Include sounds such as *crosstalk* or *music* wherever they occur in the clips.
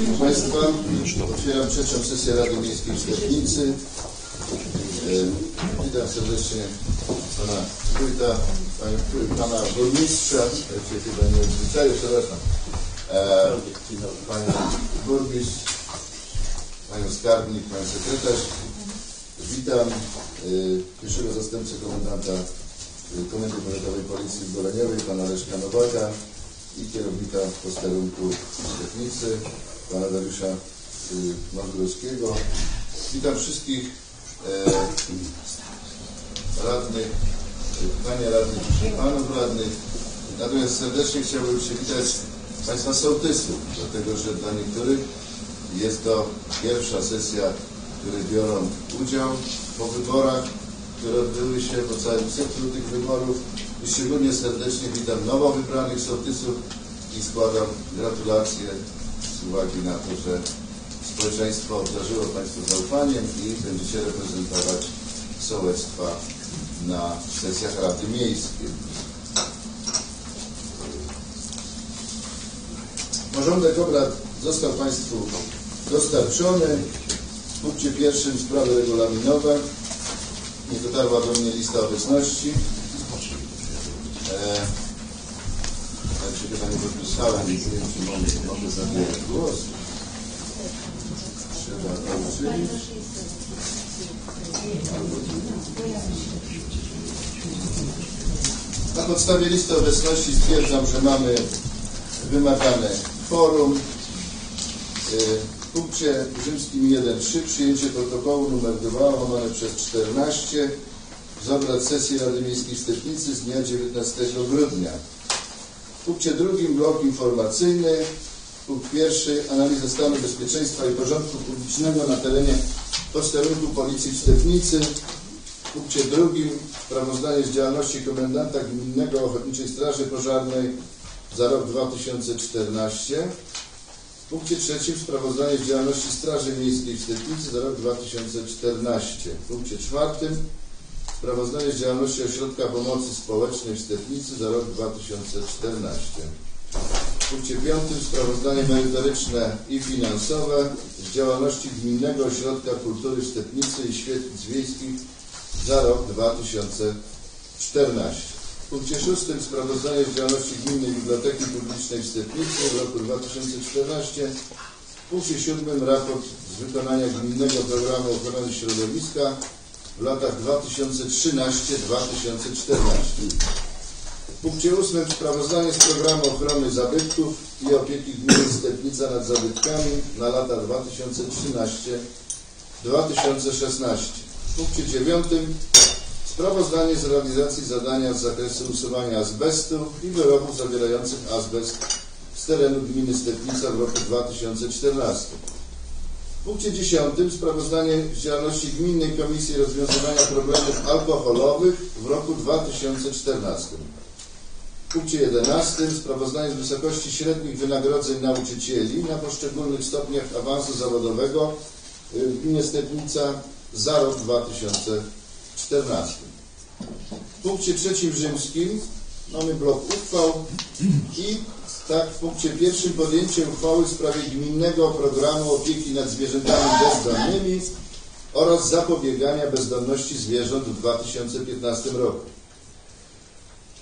Proszę Państwa, otwieram trzecią sesję Rady Miejskiej w Stepnicy. E, Witam serdecznie Pana Wójta, Pana, Burmistrza, ja się chyba nie odzwyczaju, przepraszam. E, Panią Burmistrz, Panią Skarbnik, Panią Sekretarz. Witam e, pierwszego zastępcę komendanta Komendy Powiatowej Policji Goleniowej, Pana Leszka Nowaka i kierownika posterunku Stepnicy, Pana Dariusza y, Mazurowskiego. Witam wszystkich e, radnych, Panie radnych Panów radnych. Natomiast serdecznie chciałbym przywitać Państwa sołtysów, dlatego że dla niektórych jest to pierwsza sesja, w której biorą udział po wyborach, które odbyły się po całym cyklu tych wyborów. I szczególnie serdecznie witam nowo wybranych sołtysów i składam gratulacje z uwagi na to, że społeczeństwo obdarzyło Państwu zaufaniem i będziecie reprezentować sołectwa na sesjach Rady Miejskiej. Porządek obrad został Państwu dostarczony. W punkcie pierwszym sprawy regulaminowe. Nie dotarła do mnie lista obecności. E, tak się nie wiem, czy mogę zabierać głos. Trzeba. Na podstawie listy obecności stwierdzam, że mamy wymagane forum. W punkcie rzymskim 1.3 przyjęcie protokołu nr 2 łamane przez 14 z obrad sesji Rady Miejskiej w Stepnicy z dnia 19 grudnia. Punkcie drugim blok informacyjny. Punkt pierwszy analiza stanu bezpieczeństwa i porządku publicznego na terenie posterunku Policji w Stepnicy. W punkcie drugim sprawozdanie z działalności komendanta Gminnego Ochotniczej Straży Pożarnej za rok 2014. W punkcie trzecim sprawozdanie z działalności Straży Miejskiej w Stepnicy za rok 2014. W punkcie czwartym sprawozdanie z działalności Ośrodka Pomocy Społecznej w Stepnicy za rok 2014. W punkcie piątym sprawozdanie merytoryczne i finansowe z działalności Gminnego Ośrodka Kultury w Stepnicy i Świetlic Wiejskich za rok 2014. W punkcie szóstym sprawozdanie z działalności Gminnej Biblioteki Publicznej w Stepnicy w roku 2014. W punkcie siódmym raport z wykonania Gminnego Programu Ochrony Środowiska w latach 2013-2014. W punkcie ósmym sprawozdanie z programu ochrony zabytków i opieki gminy Stepnica nad zabytkami na lata 2013-2016. W punkcie dziewiątym sprawozdanie z realizacji zadania z zakresu usuwania azbestu i wyrobów zawierających azbest z terenu gminy Stepnica w roku 2014. W punkcie 10 sprawozdanie z działalności Gminnej Komisji Rozwiązywania Problemów Alkoholowych w roku 2014. W punkcie 11 sprawozdanie z wysokości średnich wynagrodzeń nauczycieli na poszczególnych stopniach awansu zawodowego w gminie Stepnica za rok 2014. W punkcie trzecim rzymskim mamy blok uchwał i tak w punkcie pierwszym podjęcie uchwały w sprawie gminnego programu opieki nad zwierzętami bezdomnymi oraz zapobiegania bezdomności zwierząt w 2015 roku.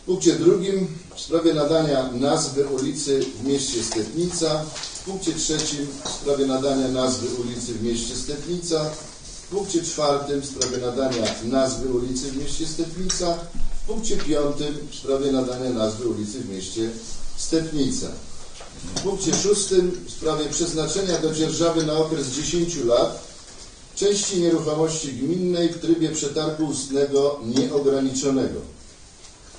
W punkcie drugim w sprawie nadania nazwy ulicy w mieście Stepnica. W punkcie trzecim w sprawie nadania nazwy ulicy w mieście Stepnica. W punkcie czwartym w sprawie nadania nazwy ulicy w mieście Stepnica. W punkcie piątym w sprawie nadania nazwy ulicy w mieście Stepnica. W punkcie szóstym w sprawie przeznaczenia do dzierżawy na okres 10 lat części nieruchomości gminnej w trybie przetargu ustnego nieograniczonego.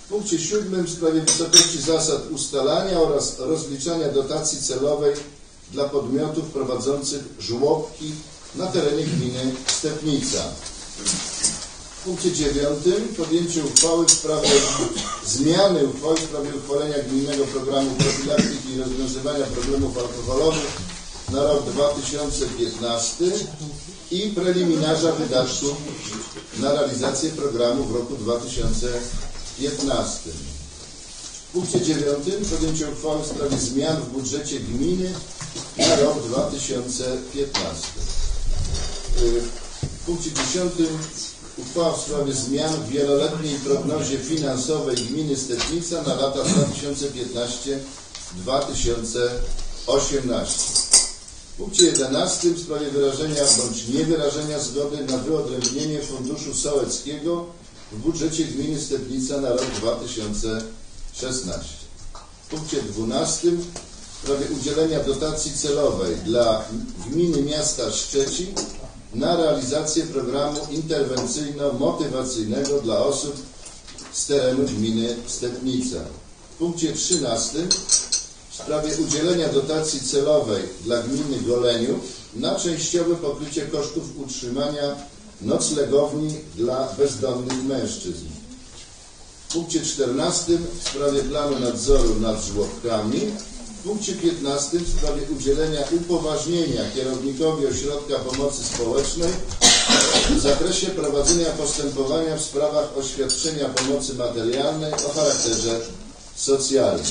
W punkcie siódmym w sprawie wysokości zasad ustalania oraz rozliczania dotacji celowej dla podmiotów prowadzących żłobki na terenie gminy Stepnica. W punkcie dziewiątym podjęcie uchwały w sprawie zmiany uchwały w sprawie uchwalenia gminnego programu profilaktyki i rozwiązywania problemów alkoholowych na rok 2015 i preliminarza wydatków na realizację programu w roku 2015. W punkcie dziewiątym podjęcie uchwały w sprawie zmian w budżecie gminy na rok 2015. Y, W punkcie 10 uchwała w sprawie zmian w wieloletniej prognozie finansowej gminy Stepnica na lata 2015-2018. W punkcie 11 w sprawie wyrażenia bądź niewyrażenia zgody na wyodrębnienie Funduszu Sołeckiego w budżecie gminy Stepnica na rok 2016. W punkcie 12 w sprawie udzielenia dotacji celowej dla gminy miasta Szczecin na realizację programu interwencyjno-motywacyjnego dla osób z terenu gminy Stepnica. W punkcie 13 w sprawie udzielenia dotacji celowej dla gminy Goleniów na częściowe pokrycie kosztów utrzymania noclegowni dla bezdomnych mężczyzn. W punkcie 14 w sprawie planu nadzoru nad żłobkami. W punkcie 15 w sprawie udzielenia upoważnienia kierownikowi Ośrodka Pomocy Społecznej w zakresie prowadzenia postępowania w sprawach oświadczenia pomocy materialnej o charakterze socjalnym.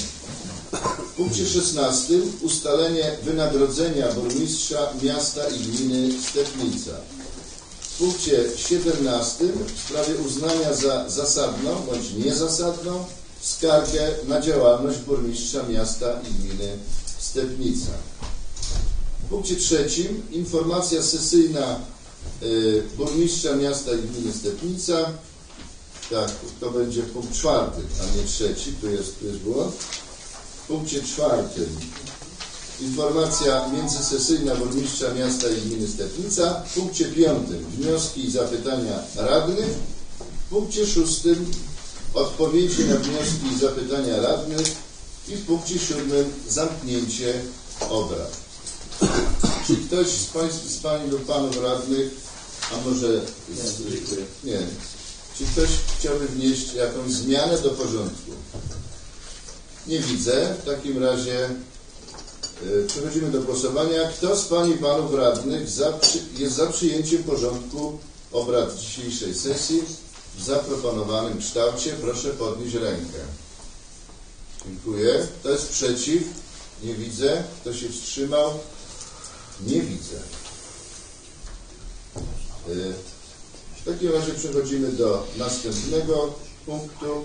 W punkcie 16 ustalenie wynagrodzenia burmistrza miasta i gminy Stepnica. W punkcie 17 w sprawie uznania za zasadną bądź niezasadną skargę na działalność burmistrza miasta i gminy Stepnica. W punkcie trzecim informacja sesyjna y, burmistrza miasta i gminy Stepnica. Tak, to będzie punkt czwarty, a nie trzeci, tu jest, tu jest błąd. W punkcie czwartym informacja międzysesyjna burmistrza miasta i gminy Stepnica. W punkcie piątym wnioski i zapytania radnych. W punkcie szóstym odpowiedzi na wnioski i zapytania radnych i w punkcie siódmym zamknięcie obrad. Czy ktoś z, państw, z Pań lub Panów radnych, a może z, nie, czy ktoś chciałby wnieść jakąś zmianę do porządku? Nie widzę. W takim razie y, przechodzimy do głosowania. Kto z Pań i Panów radnych za, jest za przyjęciem porządku obrad dzisiejszej sesji w zaproponowanym kształcie? Proszę podnieść rękę. Dziękuję. Kto jest przeciw? Nie widzę. Kto się wstrzymał? Nie widzę. Y, W takim razie przechodzimy do następnego punktu.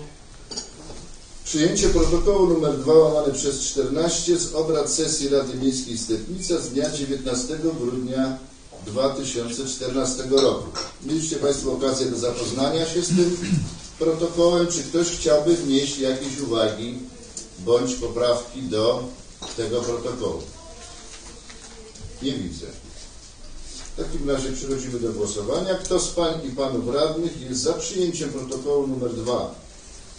Przyjęcie protokołu nr 2 łamane przez 14 z obrad sesji Rady Miejskiej Stepnica z dnia 19 grudnia 2014 roku. Mieliście Państwo okazję do zapoznania się z tym protokołem. Czy ktoś chciałby wnieść jakieś uwagi bądź poprawki do tego protokołu? Nie widzę. W takim razie przechodzimy do głosowania. Kto z Pań i Panów Radnych jest za przyjęciem protokołu nr 2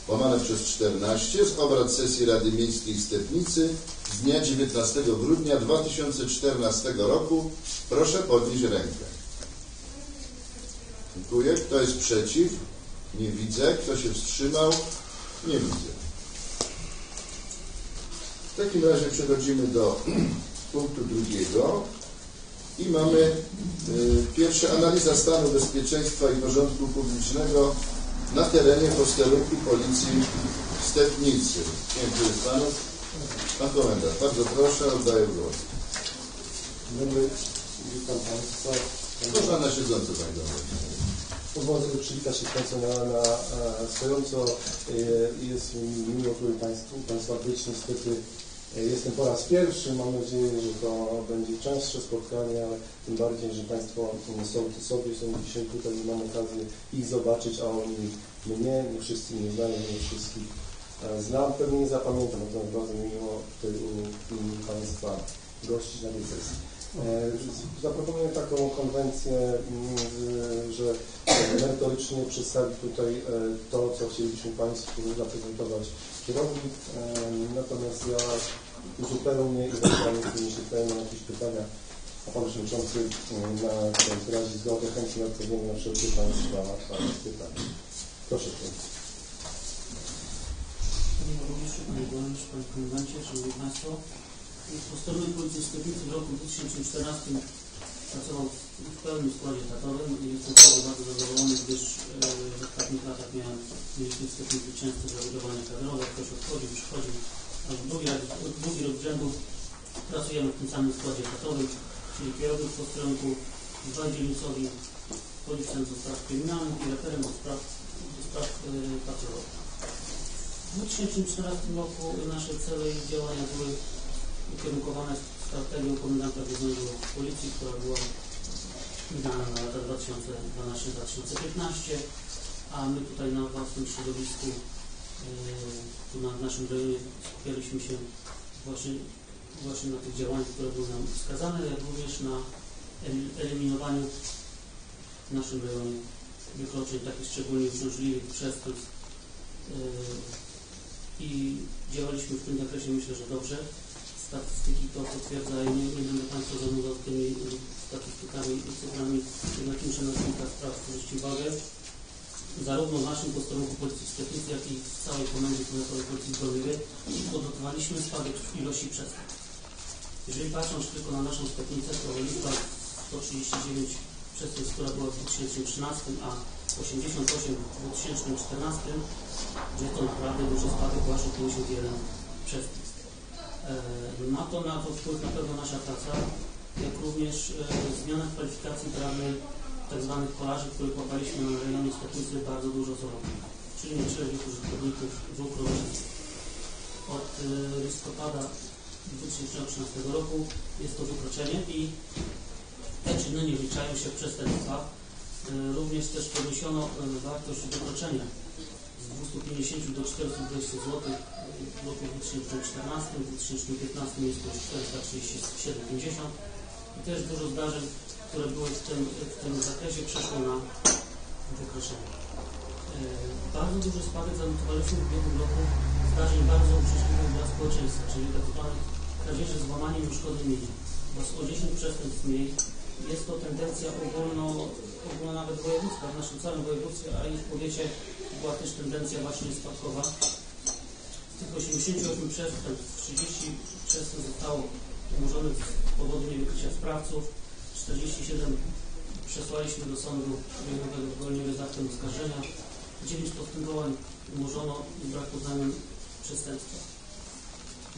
łamane przez 14 z obrad sesji Rady Miejskiej Stepnicy z dnia 19 grudnia 2014 roku? Proszę podnieść rękę. Dziękuję. Kto jest przeciw? Nie widzę. Kto się wstrzymał? Nie widzę. W takim razie przechodzimy do *clears throat* punktu drugiego i mamy y, pierwsze analiza stanu bezpieczeństwa i porządku publicznego na terenie posterunku policji w Stepnicy. Dziękuję panu. Pan komendant, bardzo proszę, oddaję głos. Dobry, witam Państwa. Można na siedząco, panie komendant. Pozwolę sobie przywitać się Państwa na, na e, stojąco. E, Jest mi miło Państwu, Państwa być. Niestety jestem po raz pierwszy. Mam nadzieję, że to będzie częstsze spotkanie, ale tym bardziej, że Państwo mm, są tu sobie, są dzisiaj tutaj i mam okazję ich zobaczyć, a oni mnie, nie wszyscy mnie znają, nie wszystkich e, znam. Pewnie nie zapamiętam, natomiast bardzo mi miło tutaj u, Państwa gościć na tej sesji. E, Zaproponuję taką konwencję, mm, że merytorycznie przedstawić tutaj e, to, co chcielibyśmy Państwu zaprezentować kierownik. E, Natomiast ja uzupełnię i ewentualnie jeśli będą jakieś pytania, a Pan Przewodniczący mm, na wyrazi zgodę, chętnie odpowiemy na wszelkie Państwa pytania. Proszę Państwa. Panie Burmistrzu, Panie Burmistrzu, Panie Komendancie, Szanowni Państwo. Posterunek Policji w Stepnicy w roku 2014 pracował w- pełnym składzie etatowym i jestem z bardzo zadowolony, gdyż e, w ostatnich latach miałem Stepnicy często zabudowania kadrowe, ktoś odchodził, przychodził, w raz- drugi rok z rzędu Pracujemy w tym samym składzie katowym, czyli kierownik posterunku, dwa dzielnicowi, policjant do spraw kryminalnych i referent do spraw, do spraw yy, patrolowych. W 2014 roku nasze cele i działania były ukierunkowane strategią komendanta głównego policji, która była wydana na lata 2012-2015, a my tutaj na własnym środowisku, na naszym rejonie skupialiśmy się właśnie, właśnie na tych działaniach, które były nam wskazane, jak również na el- eliminowaniu w naszym rejonie wykroczeń takich szczególnie uciążliwych przestępstw yy, i działaliśmy w tym zakresie myślę, że dobrze. Statystyki to potwierdzają, nie, nie będę Państwa zanudzał tymi y, statystykami i cyframi, jednak muszę na kilka spraw zwrócić uwagę. Zarówno w naszym posterunku Policji Stepnicy, jak i w całej Komendzie Powiatowej Policji Zbrojowej odnotowaliśmy spadek ilości przestępstw. Jeżeli patrząc tylko na naszą Stepnicę, to liczba 139 przestępstw, która była w 2013, a 88 w 2014, gdzie to naprawdę duży spadek, o 51 przestępstw. E, Ma to na to wpływ na pewno nasza praca, jak również e, zmiana kwalifikacji prawnej tzw. kolarzy, których łapaliśmy na rejonie Stepnicy bardzo dużo co roku, czyli nieczeźwych użytkowników dróg rowerzyństw. Od e, listopada 2013 roku jest to wykroczenie i te czyny nie wliczają się w przestępstwa. E, Również też podniesiono e, wartość wykroczenia z 250 do 420 zł w roku 2014, w 2015 jest to już 437,50 i też dużo zdarzeń, które były w tym, w tym zakresie przeszło na wykroczenie. E, Bardzo duży spadek zanotowaliśmy w ubiegłym roku zdarzeń bardzo uciążliwych dla społeczeństwa, czyli tak zwanych kradzieży z łamaniem i szkody mienia. Bo z o 10 przestępstw mniej jest to tendencja ogólno, ogólno nawet wojewódzka, w naszym całym województwie, a i w powiecie była też tendencja właśnie spadkowa. Z tych 88 przestępstw 30 przestępstw zostało umorzonych z powodu niewykrycia sprawców, 47 przesłaliśmy do sądu rejonowego zwolnienia z aktem oskarżenia, 9 postępowań umorzono z braku znamion przestępstwa.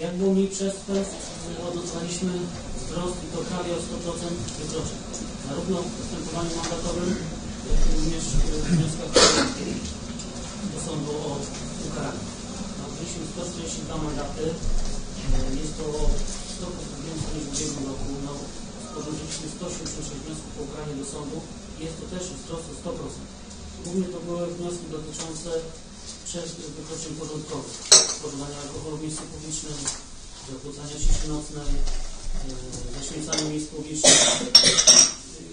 Jak było mniej przestępstw, odnotowaliśmy wzrost i to prawie o 100% wykroczeń. Zarówno w postępowaniu mandatowym, jak i również w wnioskach do sądu o ukaranie. Nabyliśmy 142 mandaty. E, Jest to o 100% więcej niż w ubiegłym roku. No, sporządziliśmy 186 wniosków o ukaranie do sądu. Jest to też wzrost o 100%. Głównie to były wnioski dotyczące wykroczeń porządkowych, spożywania alkoholu w miejscu publicznym, zakłócania ciszy nocnej, e, zaśmiecania miejsc publicznych.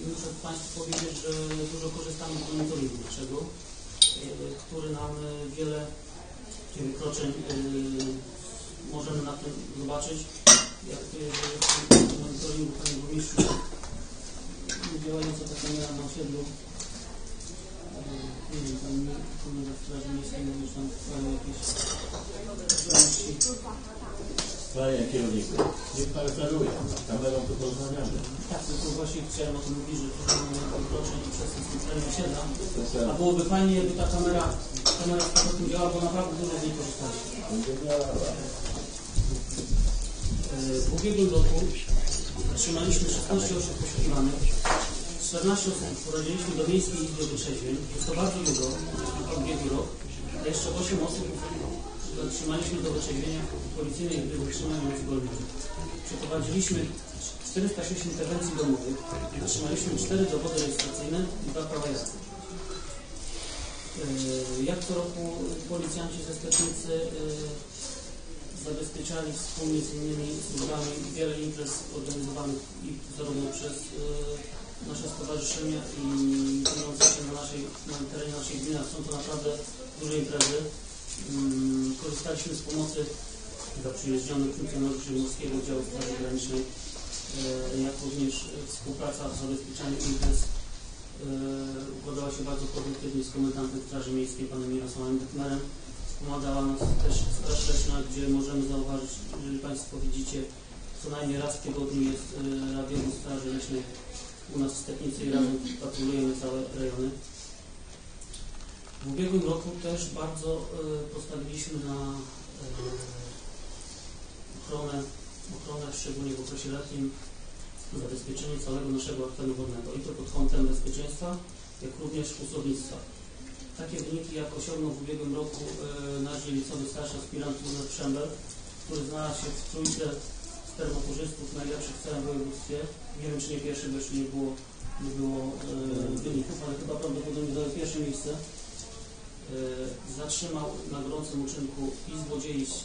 I Muszę Państwu powiedzieć, że dużo korzystamy z monitoringu naszego, e, który nam wiele wykroczeń e, możemy na tym zobaczyć. Jak e, w monitoringu Panie Burmistrzu działająca ta kamera na osiedlu nie wiem, tam komendant Straży Miejskiej mówi, że tam trwają jakieś czynności. Panie kierowniku, niech pan referuje. Kamerą tu porozmawiamy. Tak, tylko właśnie chciałem o tym mówić, że wykroczeń i przestępstw osiedla. Proszę, A byłoby fajnie, jakby ta kamera, kamera z powrotem działała, bo naprawdę dużo z niej korzystaliśmy. będzie miała. W ubiegłym roku otrzymaliśmy 16 osób poszukiwanych, 14 osób wprowadziliśmy do Miejskiej Izby Wytrzeźwień. Jest to bardzo dużo, na ubiegły rok. A jeszcze 8 osób otrzymaliśmy do wytrzeźwienia policyjnej Izby Wytrzymania Uzgodnienia. Przeprowadziliśmy 406 interwencji domowych, otrzymaliśmy 4 dowody rejestracyjne i 2 prawa jazdy. E, Jak co roku policjanci ze Stecznicy e, zabezpieczali wspólnie z innymi służbami wiele imprez organizowanych zarówno przez e, nasze stowarzyszenia i dziejące się na, naszej, na terenie naszej gminy. Są to naprawdę duże imprezy. Mm, Korzystaliśmy z pomocy zaprzyjaźnionych funkcjonariuszy Morskiego Oddziału Straży Granicznej, e, jak również współpraca w zabezpieczaniu imprez e, układała się bardzo pozytywnie z komendantem Straży Miejskiej, panem Mirosławem Dekmerem. Wspomagała nas też Straż Leśna, gdzie możemy zauważyć, jeżeli Państwo widzicie, co najmniej raz w tygodniu jest e, radiowóz Straży Leśnej u nas w Stepnicy i razem patrolujemy całe rejony. W ubiegłym roku też bardzo e, postawiliśmy na e, ochronę ochronę, szczególnie w okresie letnim, zabezpieczenie całego naszego akwenu wodnego i to pod kątem bezpieczeństwa, jak również usłownictwa. Takie wyniki jak osiągnął w ubiegłym roku e, nasz dzielnicowy starszy aspirant Józef Szember, który znalazł się w trójce termokorzystów najlepszych w całym województwie. Nie wiem, czy nie pierwszy, bo jeszcze nie było, nie było e, wyników, ale chyba prawdopodobnie zajął pierwsze miejsce. E, zatrzymał na gorącym uczynku i złodziei z e,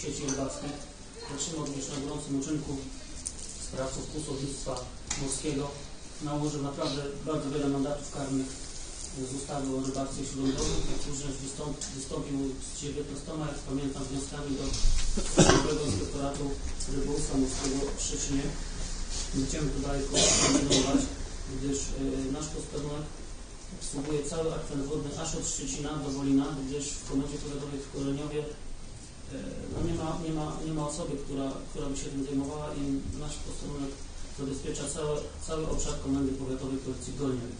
sieci rybackiej, zatrzymał również na gorącym uczynku sprawców kłusownictwa morskiego. Nałożył naprawdę bardzo wiele mandatów karnych z ustawy o rybactwie śródlądowym, jak również wystąp, wystąpił z 19, jak pamiętam, wnioskami do Krajowego Inspektoratu Rybołówstwa Morskiego w Szczecinie. Będziemy to dalej kontynuować, gdyż y, nasz posterunek obsługuje cały akwen wodny aż od Szczecina do Wolina, gdyż w Komendzie Powiatowej w Koleniowie y, no nie, ma, nie, ma, nie ma osoby, która, która by się tym zajmowała i nasz posterunek zabezpiecza cały, cały obszar Komendy Powiatowej Policji w Golniewie.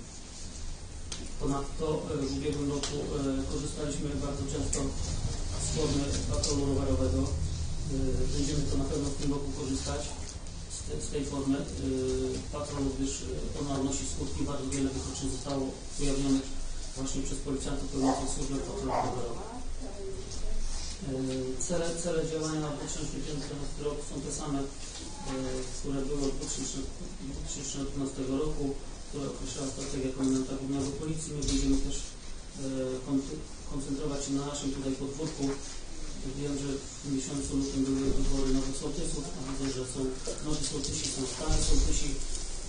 Ponadto e, w ubiegłym roku e, korzystaliśmy bardzo często z formy patrolu rowerowego. E, Będziemy to na pewno w tym roku korzystać z, te, z tej formy. Patrol również e, ona odnosi skutki. Bardzo wiele wykroczeń zostało ujawnionych właśnie przez policjantów pełniących służbę patrolu rowerowego. Cele, cele działania na 2015 rok są te same, które były od 2015 roku które określała strategia komendanta głównego policji. My będziemy też e, kon- koncentrować się na naszym tutaj podwórku. Wiem, że w miesiącu lutym były wybory nowych sołtysów, a widzę, że są nowi sołtysi, są stali sołtysi.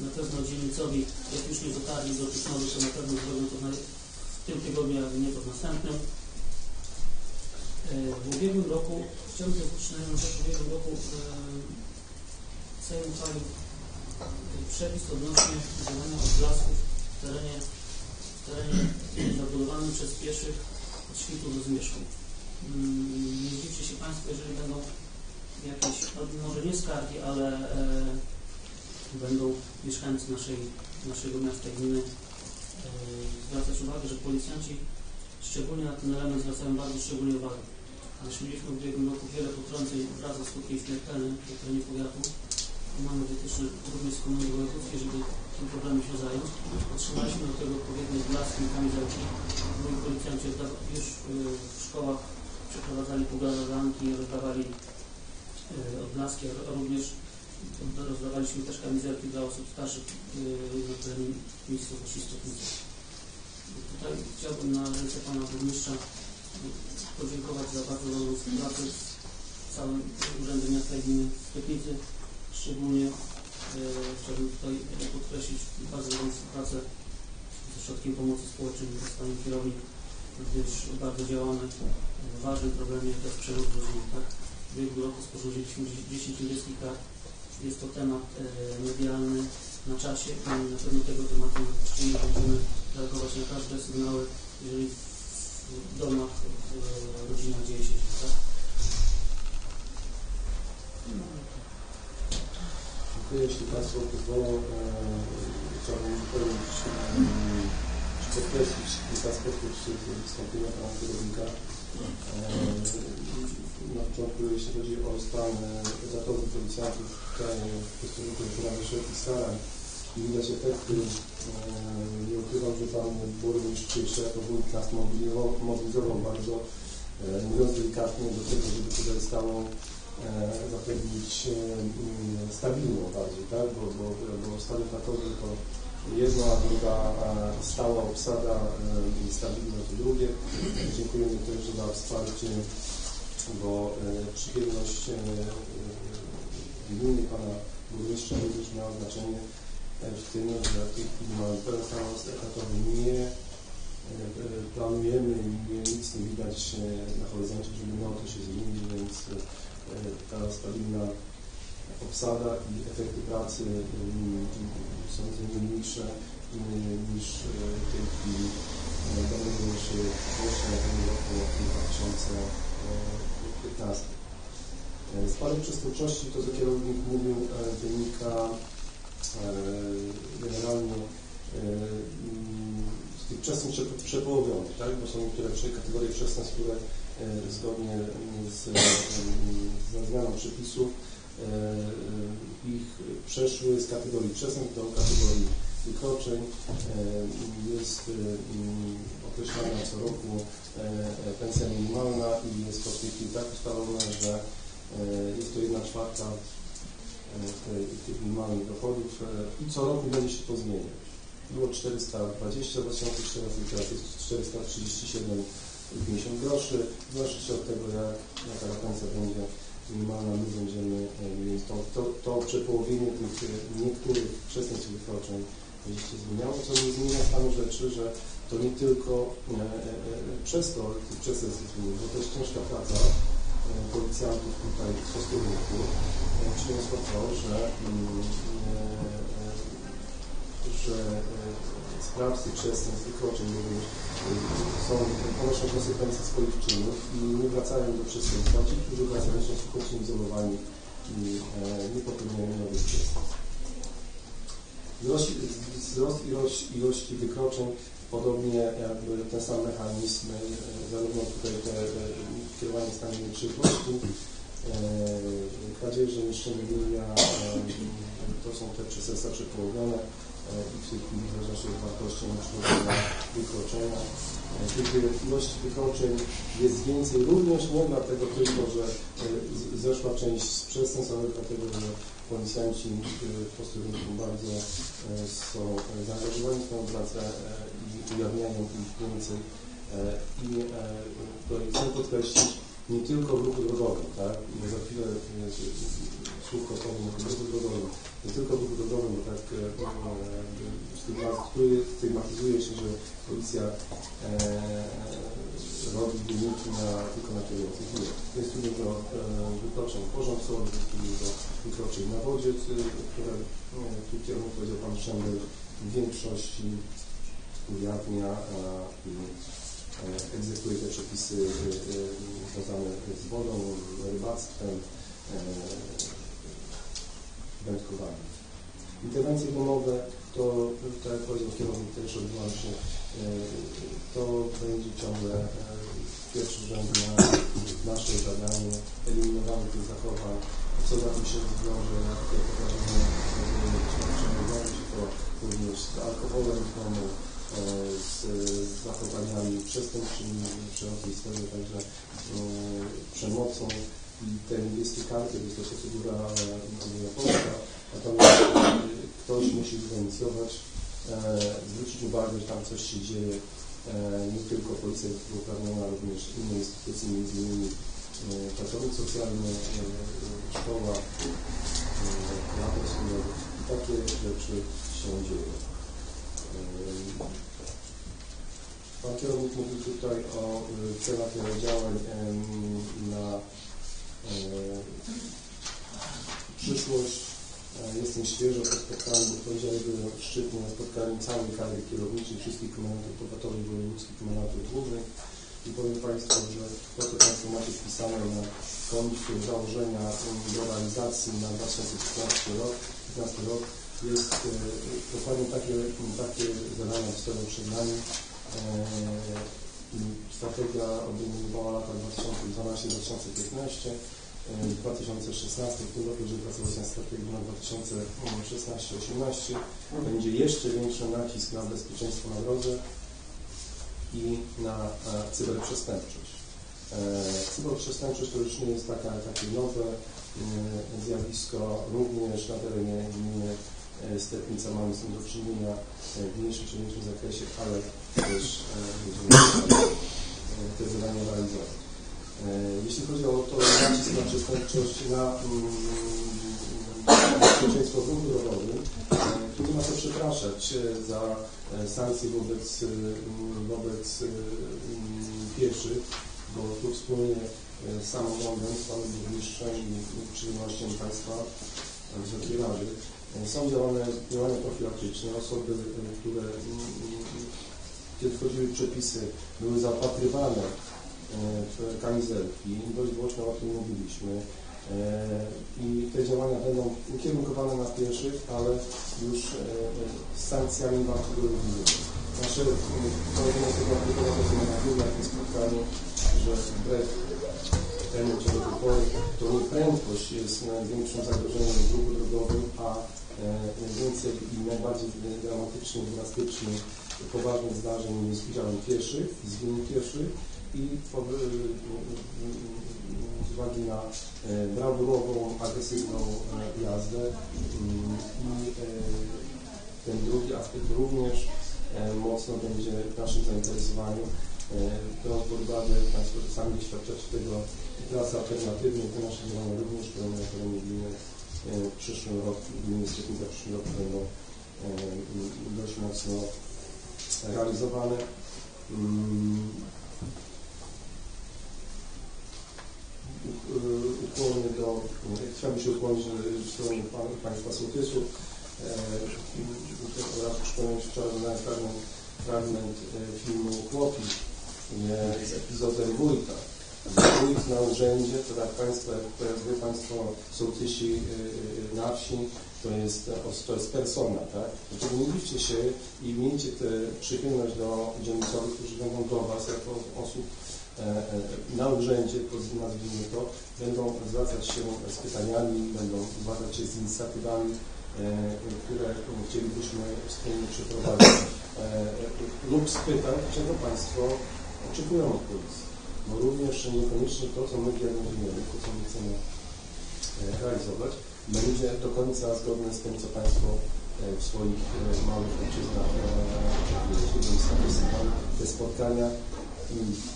Na pewno dzielnicowi, jak już nie dotarli do tych nowych, to na pewno zrobią to w tym tygodniu, ale nie to w następnym. E, W ubiegłym roku, chciałbym zwrócić na jedną rzecz, w ubiegłym roku e, Sejm uchwalił przepis odnośnie działania odblasków w terenie, w terenie zabudowanym przez pieszych od świtu do zmierzchu. Mm, Nie zdziwcie się Państwo, jeżeli będą jakieś, może nie skargi, ale e, będą mieszkańcy naszej, naszego miasta gminy e, zwracać uwagę, że policjanci szczególnie na ten element zwracają bardzo szczególnie uwagę. Gdyż mieliśmy w ubiegłym roku wiele potrąceń wraz ze skutkiem śmiertelnym w terenie powiatu mamy wytyczne również z komendy wojewódzkiej, żeby tym problemem się zająć. Otrzymaliśmy do tego odpowiednie blaski i kamizelki. Moi policjanci już y, w szkołach przeprowadzali pogadanki, rozdawali y, odblaski, a również rozdawaliśmy też kamizelki dla osób starszych y, na terenie miejscowości Stopnicy. Tutaj chciałbym na ręce Pana Burmistrza podziękować za bardzo dobrą współpracę z całym Urzędem Miasta i Gminy Stopnicy. Szczególnie e, chciałbym tutaj e, podkreślić bardzo dobrą współpracę ze Środkiem Pomocy Społecznej z Panem Kierownik, gdyż bardzo działamy w ważnym problemie, jak jest przemoc rodzinna. Tak? W ubiegłym roku sporządziliśmy 10 niebieskich kart. Jest to temat e, medialny na czasie i na pewno tego tematu będziemy reagować na każde sygnały, jeżeli w domach, w rodzinach dzieje się. Tak? Jeśli Państwo pozwolą, e, chciałbym powiedzieć, e, podkreślić kilka aspektów wystąpienia Pana Kierownika. E, na początku, jeśli chodzi o stan e, etatowy policjantów tutaj w stosunku do naszych starań i widać efekty. E, nie ukrywam, że Pan Burmistrz jako wójt nas mobilizował, bardzo, e, mówiąc delikatnie, do tego, żeby tutaj stałą e, zapewnić e, mm, stabilną bardziej, tak? Bo, bo, bo stany to jedna, druga stała obsada e, i stabilne to drugie. Dziękujemy też za wsparcie, bo e, przychylność gminy Pana Burmistrza również miała znaczenie w tym, że w tej chwili mamy pełen stan etatowy. Nie planujemy nic nie widać na horyzoncie, żeby miało to się zmienić, więc ta stabilna obsada i efekty pracy mm, są nie mniejsze mm, niż e, w tej chwili e, dowiadują się na tym roku 2015. E, Spadek przestępczości, to co kierownik mówił, e, wynika generalnie mm, z tych przestępstw prze- przepołowionych, tak? bo są niektóre kategorie przestępstw, które zgodnie mm, z, mm, ze zmianą przepisów ich przeszły z kategorii przestępstw do kategorii wykroczeń. Jest określana co roku e, pensja minimalna i jest w tej chwili tak ustalone, że e, jest to jedna czwarta e, tej, tych minimalnych dochodów e, i co roku będzie się to zmieniać. Było 420 w 2014, teraz jest 437 i 50 groszy. Zależności od tego, jak, jaka pensja będzie minimalna, my będziemy mieli to, to, to przepołowienie tych e, niektórych przestępstw wykroczeń będzie się zmieniało, co nie zmienia stanu rzeczy, że to nie tylko e, e, e, przez to tych przestępstw bo to jest ciężka praca e, policjantów tutaj w e, przyniosła to, że mm, że sprawcy przestępstw, wykroczeń również e, są, ponoszą konsekwencje swoich czynów i nie wracają do przestępstwa. Ci, którzy wracają są skutecznie izolowani i e, nie popełniają nowych przestępstw. Wzrost, wzrost ilości, ilości wykroczeń, podobnie jakby ten sam mechanizm, e, zarówno tutaj te e, kierowanie stanem nieprzychłości, e, kradzieże, niszczenie mienia, to są te przestępstwa przepołowione i w tej chwili w zależności od wartości możliwe na wykroczenia. E, Tych ilości wykroczeń jest więcej również nie dlatego tylko, że e, z- zeszła część z przestępstw, ale dlatego, że policjanci e, w posterunku bardzo e, są e, zaangażowani w tę pracę e, i ujawniają ich więcej. E, I e, tutaj chcę podkreślić, nie tylko w ruchu drogowym, tak? Bo za chwilę e, ruchu drogowym. Nie tylko drogowym, bo tak e, e, stygmatyzuje, się, że policja e, robi wyniki na, tylko na kierujących. Nie. Jest tu dużo e, wykroczeń porządkowych, jest tu dużo wykroczeń na wodzie, c- które e, tu kierownik powiedział Pan Szendel w większości ujawnia i e, egzekwuje te przepisy e, e, związane z wodą, rybactwem, wędkowaniem. Interwencje domowe to, tak jak powiedział kierownik też się, e, to będzie ciągle e, pierwszorzędne nasze zadanie, eliminowanie tych zachowań, co za tym się wiąże, jak tutaj pokażemy, wiąże się to również z alkoholem w domu, e, z zachowaniami przestępczymi w szerokiej sferze, także przemocą i te niebieskie karty, jest to procedura e, Polska, natomiast e, ktoś musi zainicjować, e, zwrócić uwagę, że tam coś się dzieje, nie tylko policja jest uprawniona, również inne instytucje, e, pracownik socjalny, szkoła, e, lato wspólnoty i takie rzeczy się dzieją. Pan kierownik mówił tutaj o celach działań na e, przyszłość. E, Jestem świeżo po spotkaniu, bo powiedziałem, byłem szczytnie na spotkaniu całej kadry kierowniczej wszystkich komendantów powiatowych, wojewódzkich komendantów głównych i powiem Państwu, że to, co Państwo macie wpisane na końcu założenia do realizacji na 2015 rok, 15 rok jest e, dokładnie takie, takie zadania stoją przed nami. E, Strategia obejmowała lata 2012-2015. W 2016 w tym roku będziemy pracować nad strategią na 2016-2018. Będzie jeszcze większy nacisk na bezpieczeństwo na drodze i na e, cyberprzestępczość. E, Cyberprzestępczość to już nie jest taka, takie nowe e, zjawisko, również na terenie gminy Stepnica mamy z tym do czynienia w mniejszym czy większym zakresie, ale też będziemy te zadania realizować. E, Jeśli chodzi o to nacisk na przestępczość, na mm, bezpieczeństwo w ruchu drogowym, e, tu nie ma co przepraszać e, za sankcje wobec, wobec pieszych, bo tu wspólnie z samorządem, z Panem Burmistrzem i przyjemnością Państwa Wysokiej Rady są działane, działania profilaktyczne. Osoby, które kiedy wchodziły przepisy, były zaopatrywane e, w kamizelki, dość głośno o tym mówiliśmy. E, I te działania będą ukierunkowane na pieszych, ale już e, e, z sankcjami bardzo religijnymi. Nasze powiedzenie tego aplikować na tym na tym spotkaniu, że wbrew prędkość do tej pory, to nie prędkość jest największym zagrożeniem w ruchu drogowym, a e, najwięcej i najbardziej dramatycznych, drastycznych, poważnych zdarzeń jest z udziałem pieszych, z winy pieszych i po, e, z uwagi na e, brawurową, agresywną e, jazdę mm, i e, ten drugi aspekt również mocno będzie w naszym zainteresowaniu. Pod uwagę, Państwo sami doświadczacie tego, trasy alternatywne, te nasze działania również, które na terenie gminy w przyszłym roku, gminy Szczepinka w przyszłym roku będą dość mocno realizowane. Mm, u- ukłony do, chciałbym się ukłonić w stronę Państwa sołtysów e, oraz przypomnieć wczoraj oglądałem fragment, e, filmu Chłopi e, z epizodem wójta. Wójt na urzędzie, to jak Państwo, jak Wy Państwo sołtysi e, e, na wsi, to jest, to jest persona, tak? Nie dziwcie się i miejcie tę przychylność do dzielnicowych, którzy będą do Was jako osób e, e, na urzędzie, nazwijmy to, będą zwracać się z pytaniami, będą zwracać się z inicjatywami, e, które chcielibyśmy wspólnie przeprowadzić e, e, lub spytać, czego Państwo oczekują od policji. Bo również niekoniecznie to, co my diagnozujemy, to, co my chcemy e, realizować, będzie do końca zgodne z tym, co Państwo e, w swoich e, małych ojczyznach e, oczekujecie. Te spotkania mm,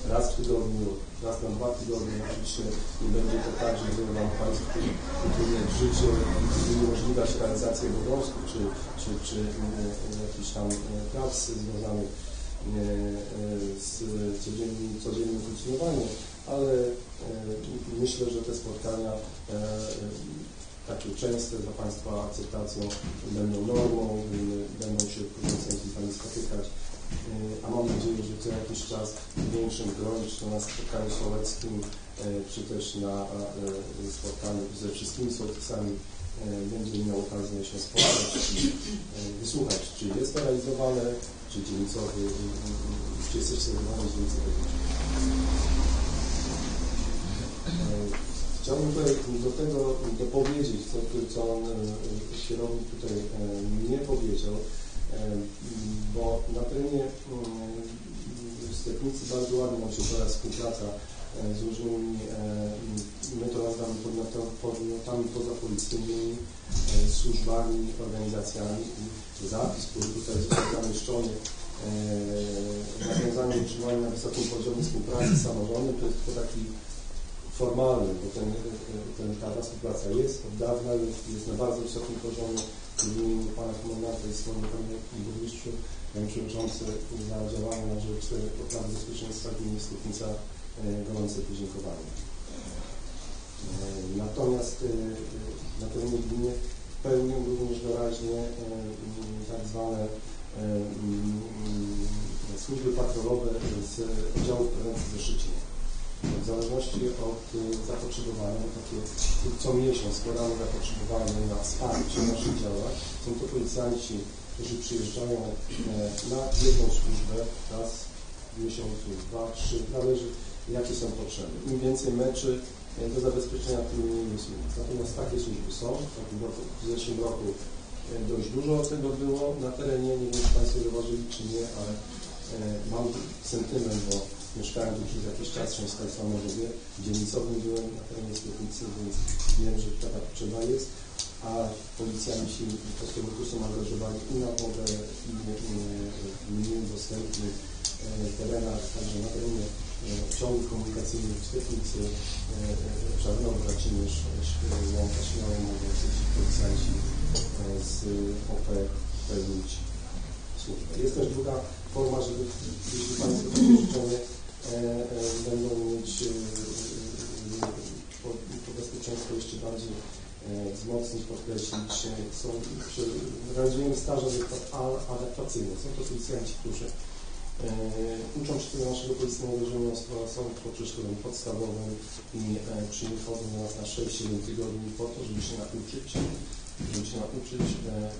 raz w tygodniu, raz na dwa tygodnie. Oczywiście nie będzie to tak, że mówią Wam Państwo, którzy życie i uniemożliwia się realizację obowiązków, czy, czy, czy e, jakichś tam e, prac związanych e, z codziennym, codziennym funkcjonowaniem, ale myślę, że te spotkania takie częste dla Państwa akceptacją będą normą, będą się sensie z Wami spotykać, a mam nadzieję, że co jakiś czas w większym gronie, czy to na spotkaniu sołeckim, y, czy też na y, spotkaniu ze wszystkimi sołtysami będzie miał okazję się spotkać i wysłuchać, czy jest to realizowane, czy dzielnicowy, czy jesteście zadowoleni z dzielnicowej E, Chciałbym tutaj do tego dopowiedzieć, co, co on, e, kierownik tutaj e, nie powiedział, e, bo na terenie mm, Stepnicy bardzo ładnie nam się teraz współpraca e, z różnymi, e, to nazywamy podmiotami, pozapolicyjnymi, e, służbami, organizacjami i zapis, który tutaj został zamieszczony, nawiązanie utrzymania na wysokim poziomie współpracy z samorządem, to jest tylko taki formalny, bo ten, ten, ta, ta współpraca jest od dawna, jest, jest na bardzo wysokim poziomie. W imieniu Pana Komendanta i swoim Panie Burmistrzu, Panie Przewodniczący za działania na rzecz e, poprawy bezpieczeństwa gminy Stupnica e, gorące podziękowania. E, Natomiast na terenie gminy pełnią również doraźnie tak zwane służby patrolowe z oddziałów prewencji ze Szczecina. W zależności od y, zapotrzebowania, takie co miesiąc składamy zapotrzebowanie na wsparcie naszych działach. Są to policjanci, którzy przyjeżdżają e, na jedną służbę raz w miesiącu, dwa, trzy, zależy jakie są potrzeby. Im więcej meczy e, do zabezpieczenia, tym mniej jest nic. Natomiast takie służby są. W, zeszłym roku e, dość dużo tego było na terenie. Nie wiem, czy Państwo zauważyli, czy nie, ale mam sentyment, bo mieszkałem tu przez jakiś czas, część Państwa może wie, dzielnicowym byłem na terenie Sklepnicy, więc wiem, że taka potrzeba jest, a policjanci po prostu są angażowani i na wodę, i w mniej dostępnych e, terenach, także na terenie e, ciągów komunikacyjnych w Sklepnicy, e, Czarnowo, Racimierz, Ś- Łąka, Śmiało mogą ci policjanci z OP pełnić służbę. Jest też druga forma, żeby jeśli Państwo e, będą mieć e, e, to, bezpieczeństwo jeszcze bardziej e, wzmocnić, podkreślić. e, Są, realizujemy staże adaptacyjne. Są to policjanci, którzy e, uczą się tego naszego policyjnego rzemiosła, są po przeszkoleniu podstawowym i e, przychodzą do nas na 6-7 tygodni po to, żeby się nauczyć, żeby się nauczyć e,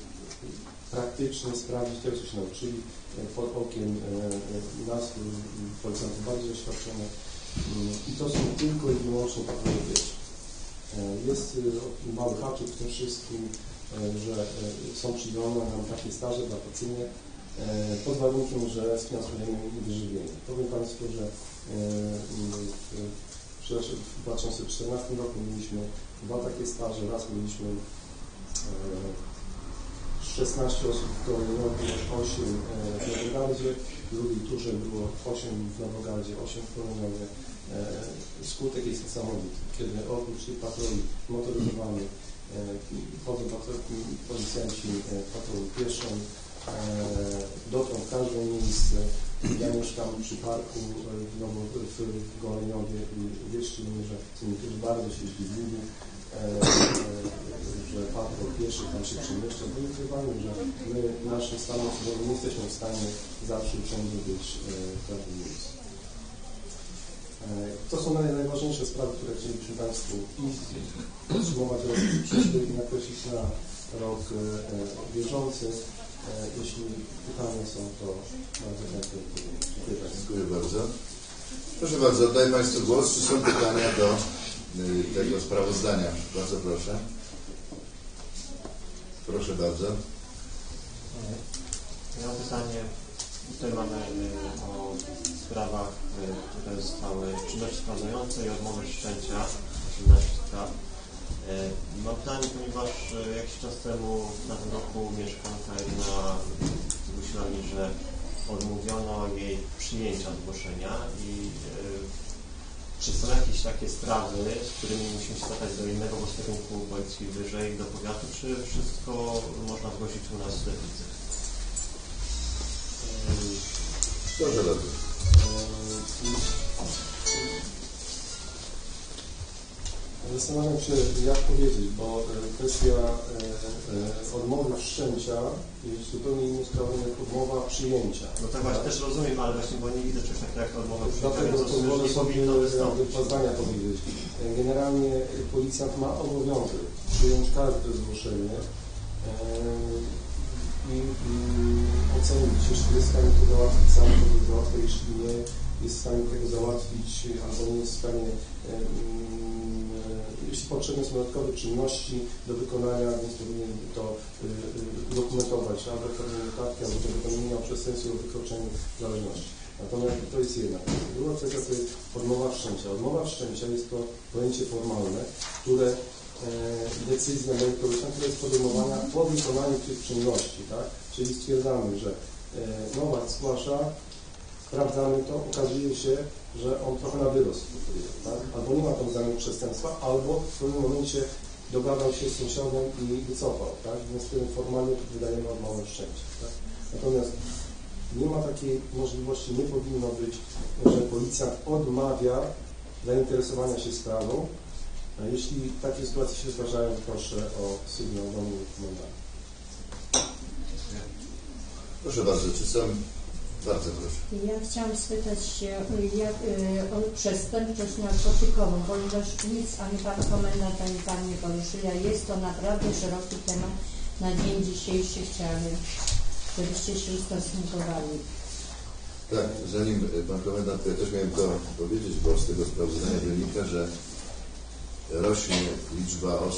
praktycznie sprawdzić tego, co się nauczyli e, pod okiem e, e, nas, policjantów bardziej doświadczonych, Mm, I to są tylko i wyłącznie patrole. E, Jest mały haczyk w tym wszystkim, że są przydzielone nam takie staże wakacyjne e, pod warunkiem, że sfinansujemy wyżywienie. Powiem Państwu, że w- w w 2014 roku mieliśmy dwa takie staże. Raz mieliśmy 16 osób w Kolejnowie, 8 w Nowogardzie, w drugiej turze było 8 w Nowogardzie, 8 w Kolejnowie. E, Skutek jest niesamowity, kiedy oprócz tych patroli motoryzowanych e, chodzą policjanci e, patrolu pieszą, e, dotrą w każde miejsce. Ja mieszkam przy parku e, w, Nowo, w Goleniowie i wierzcie mi, że bardzo się zdziwili, e, e, że patrol pieszy tam się przemieszcza, bo ukrywamy, że my naszym stanem osobowym nie jesteśmy w stanie zawsze wszędzie być e, w każdym miejscu. E, To są naj, najważniejsze sprawy, które chcielibyśmy Państwu podsumować rok przyszły i nakreślić na rok e, e, bieżący. E, Jeśli pytania są, to bardzo chętnie odpowiem. Dziękuję bardzo. Proszę bardzo, oddaję Państwu głos. Czy są pytania do tego sprawozdania? Bardzo proszę. Proszę bardzo. Ja mam pytanie, tutaj mamy y, o sprawach, y, które zostały czynności sprawdzające i odmowy wszczęcia, 18 spraw. Y, Mam pytanie, ponieważ y, jakiś czas temu, w tym roku, mieszkanka jedna zgłosiła mi, że odmówiono jej przyjęcia zgłoszenia i y, czy są jakieś takie sprawy, z którymi musimy się zwracać do innego posterunku policji wyżej, do powiatu, czy wszystko można zgłosić u nas w Lewicy? Proszę bardzo. Zastanawiam się, jak powiedzieć, bo e, kwestia e, e, odmowy wszczęcia jest zupełnie inną sprawą jak odmowa przyjęcia. No tak właśnie, też rozumiem, ale właśnie, bo nie widzę czegoś takiego jak odmowa Dlatego przyjęcia, pozwolę więc nie sobie powinno jakby wystąpić. dwa zdania powiedzieć. Generalnie policjant ma obowiązek przyjąć każde zgłoszenie i mm, ocenić, jeśli jest w stanie to załatwić sam, to załatwia, jeśli nie jest w stanie tego załatwić albo nie jest w stanie, jeśli potrzebne są dodatkowe czynności do wykonania, więc powinien to e, e, dokumentować, albo pewnym wypadku, albo to nie miał przestępstwo o wykroczeniu zależności. Natomiast to jest jedna. Druga kwestia to jest odmowa wszczęcia. Odmowa wszczęcia jest to pojęcie formalne, które e, decyzja merytoryczna, która jest podejmowana po wykonaniu tych czynności, tak? Czyli stwierdzamy, że e, Nowak zgłasza, sprawdzamy to, okazuje się, że on trochę na wyrost tak? Albo nie ma tam zamiaru przestępstwa, albo w pewnym momencie dogadał się z sąsiadem i wycofał, tak? Więc wtedy formalnie wydajemy odmowę wszczęcia, tak? Natomiast nie ma takiej możliwości, nie powinno być, że policjant odmawia zainteresowania się sprawą. A jeśli takie sytuacje się zdarzają, proszę o sygnał do mnie. Proszę bardzo, czy są... Bardzo proszę. Ja chciałam spytać się jak, y, o przestępczość narkotykową, ponieważ nic ani Pan Komendant, ani Pan nie poruszyli, jest to naprawdę szeroki temat na dzień dzisiejszy. Chciałabym, żebyście się ustosunkowali. Tak, zanim Pan Komendant, to ja też miałem to powiedzieć, bo z tego sprawozdania wynika, że rośnie liczba osób,